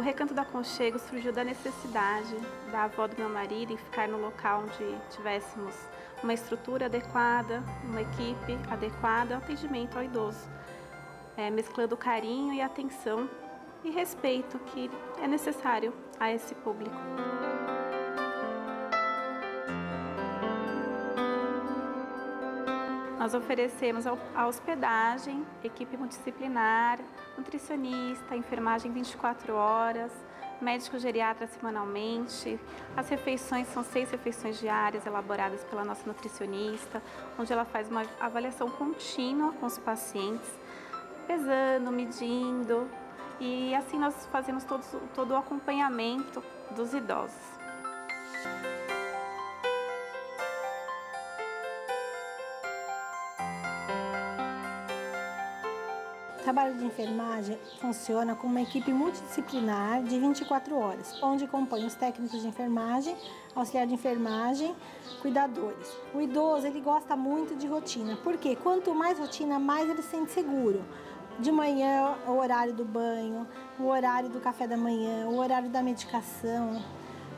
Recanto do Aconchego surgiu da necessidade da avó do meu marido em ficar no local onde tivéssemos uma estrutura adequada, uma equipe adequada atendimento ao idoso, é, mesclando carinho e atenção e respeito que é necessário a esse público. Nós oferecemos a hospedagem, equipe multidisciplinar, nutricionista, enfermagem 24 horas, médico geriatra semanalmente. As refeições são seis refeições diárias elaboradas pela nossa nutricionista, onde ela faz uma avaliação contínua com os pacientes, pesando, medindo, e assim nós fazemos todo, todo o acompanhamento dos idosos. O trabalho de enfermagem funciona com uma equipe multidisciplinar de 24 horas, onde compõem os técnicos de enfermagem, auxiliar de enfermagem, cuidadores. O idoso ele gosta muito de rotina, porque quanto mais rotina, mais ele se sente seguro. De manhã, o horário do banho, o horário do café da manhã, o horário da medicação,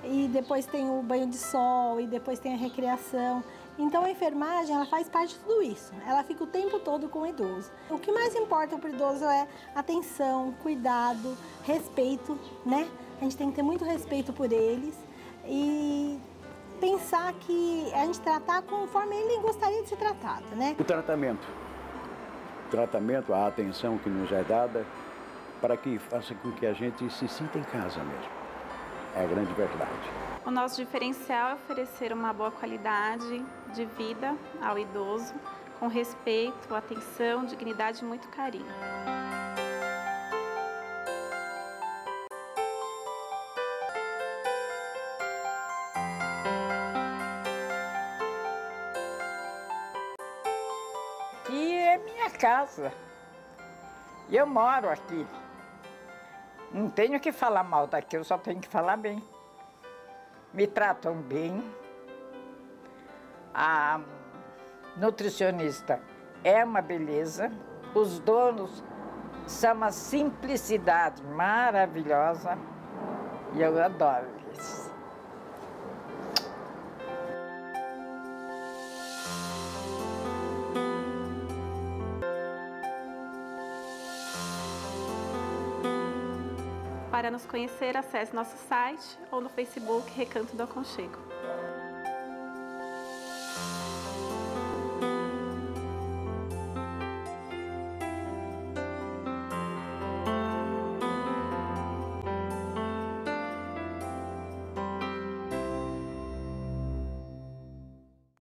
e depois tem o banho de sol, e depois tem a recreação. Então a enfermagem ela faz parte de tudo isso. Ela fica o tempo todo com o idoso. O que mais importa para o idoso é atenção, cuidado, respeito, né? A gente tem que ter muito respeito por eles e pensar que a gente tratar conforme ele gostaria de ser tratado, né? O tratamento. O tratamento, a atenção que nos é dada para que faça com que a gente se sinta em casa mesmo. É a grande verdade. O nosso diferencial é oferecer uma boa qualidade de vida ao idoso, com respeito, atenção, dignidade e muito carinho. Aqui é minha casa. Eu moro aqui. Não tenho que falar mal daqui, eu só tenho que falar bem me tratam bem. A nutricionista é uma beleza. Os donos são uma simplicidade maravilhosa e eu adoro eles. Para nos conhecer, acesse nosso site ou no Facebook Recanto do Aconchego.